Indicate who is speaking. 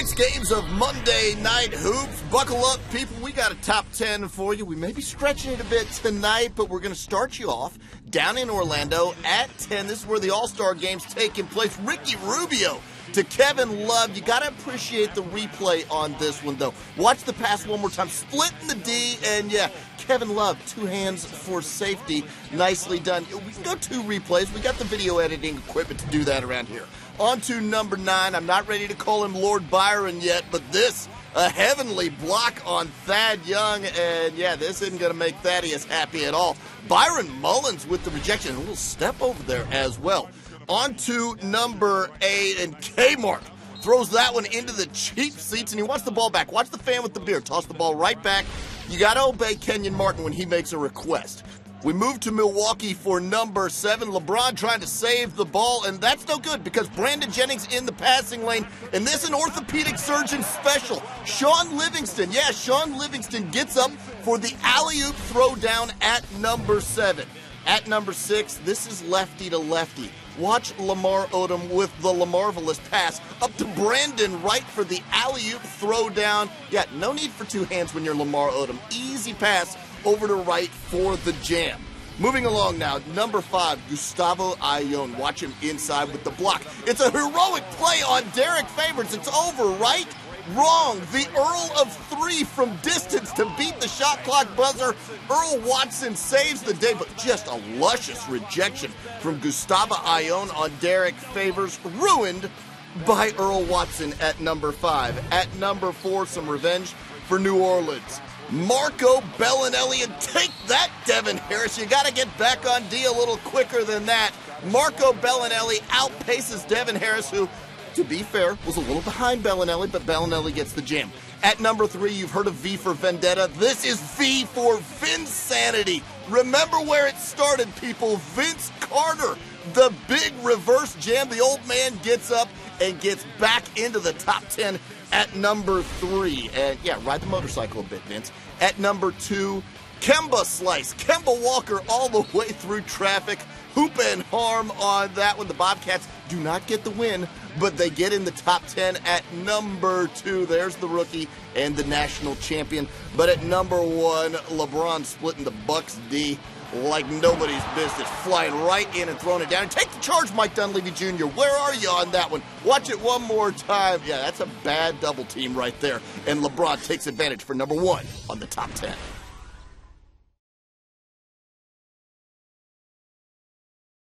Speaker 1: Six games of Monday Night Hoops. Buckle up, people. We got a top 10 for you. We may be stretching it a bit tonight, but we're going to start you off down in Orlando at 10. This is where the All Star game's taking place. Ricky Rubio to Kevin Love. You got to appreciate the replay on this one, though. Watch the pass one more time. Splitting the D, and yeah, Kevin Love, two hands for safety. Nicely done. We can go two replays. We got the video editing equipment to do that around here. On to number nine. I'm not ready to call him Lord Byron yet, but this, a heavenly block on Thad Young. And yeah, this isn't going to make Thaddeus happy at all. Byron Mullens with the rejection. A little step over there as well. On to number eight, and Kmart throws that one into the cheap seats, and he wants the ball back. Watch the fan with the beer. Toss the ball right back. You got to obey Kenyon Martin when he makes a request. We move to Milwaukee for number seven. LeBron trying to save the ball, and that's no good because Brandon Jennings in the passing lane, and this an orthopedic surgeon special. Shaun Livingston, yeah, Shaun Livingston gets up for the alley oop throw down at number seven. At number six, this is lefty to lefty. Watch Lamar Odom with the Lamarvelous pass up to Brandan Wright for the alley oop throw down. Yeah, no need for two hands when you're Lamar Odom. Easy pass over to right for the jam. Moving along now, number five, Gustavo Ayón. Watch him inside with the block. It's a heroic play on Derrick Favors. It's over, Wright? Wrong. The Earl of three from distance to beat shot clock buzzer. Earl Watson saves the day, but just a luscious rejection from Gustavo Ayón on Derrick Favors, ruined by Earl Watson at number five. At number four, some revenge for New Orleans. Marco Belinelli, and take that, Devin Harris. You got to get back on D a little quicker than that. Marco Belinelli outpaces Devin Harris, who, to be fair, was a little behind Belinelli, but Belinelli gets the jam. At number three, you've heard of V for Vendetta. This is V for Vinsanity. Remember where it started, people. Vince Carter, the big reverse jam. The old man gets up and gets back into the top 10 at number three. And yeah, ride the motorcycle a bit, Vince. At number two, Kemba Slice. Kemba Walker all the way through traffic. Hoop and harm on that one. The Bobcats do not get the win, but they get in the top 10 at number two. There's the rookie and the national champion. But at number one, LeBron splitting the Bucks D like nobody's business, flying right in and throwing it down. And take the charge, Mike Dunleavy Jr. Where are you on that one? Watch it one more time. Yeah, that's a bad double team right there. And LeBron takes advantage for number one on the top 10.